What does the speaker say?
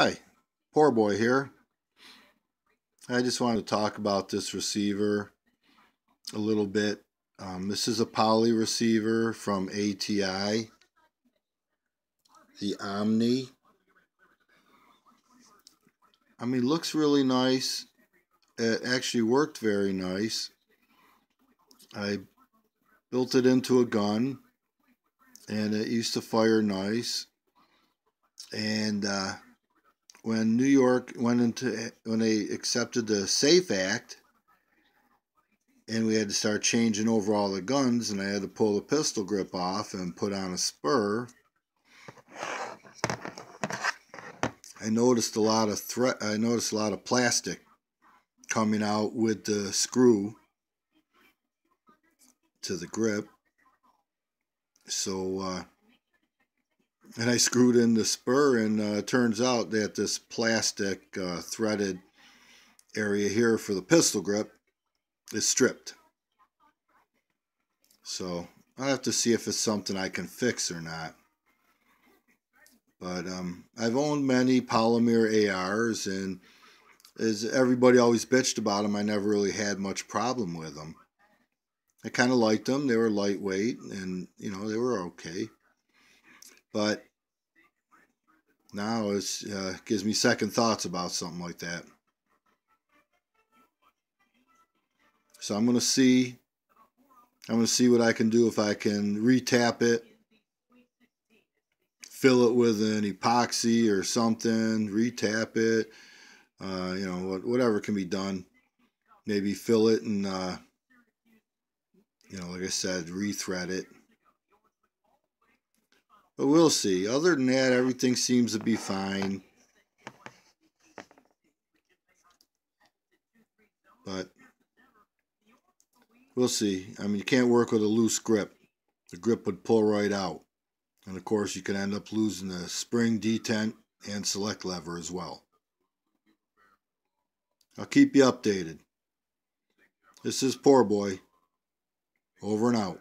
Hi, poor boy here. I just wanted to talk about this receiver a little bit. Um, this is a poly receiver from ATI, the Omni. I mean, looks really nice. It actually worked very nice. I built it into a gun, and it used to fire nice. And uh, when New York went into when they accepted the SAFE Act, and we had to start changing over all the guns, and I had to pull the pistol grip off and put on a spur. I noticed a lot of threat. I noticed a lot of plastic coming out with the screw to the grip. So uh, and I screwed in the spur and uh, it turns out that this plastic uh, threaded area here for the pistol grip is stripped. So I'll have to see if it's something I can fix or not. But um, I've owned many polymer ARs and as everybody always bitched about them, I never really had much problem with them. I kind of liked them. They were lightweight and, you know, they were okay. But now it uh, gives me second thoughts about something like that. So I'm going to see. I'm to see what I can do if I can retap it, fill it with an epoxy or something, retap it, uh, you know, whatever can be done. Maybe fill it and, uh, you know, like I said, rethread it. But we'll see. Other than that, everything seems to be fine. But we'll see. I mean, you can't work with a loose grip. The grip would pull right out. And of course, you can end up losing the spring detent and select lever as well. I'll keep you updated. This is Poor Boy. Over and out.